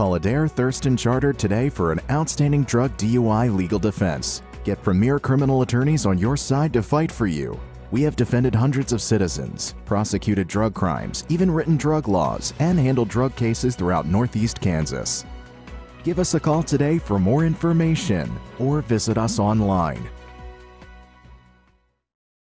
Call Addair Thurston Charter today for an outstanding drug DUI legal defense. Get premier criminal attorneys on your side to fight for you. We have defended hundreds of citizens, prosecuted drug crimes, even written drug laws, and handled drug cases throughout Northeast Kansas. Give us a call today for more information or visit us online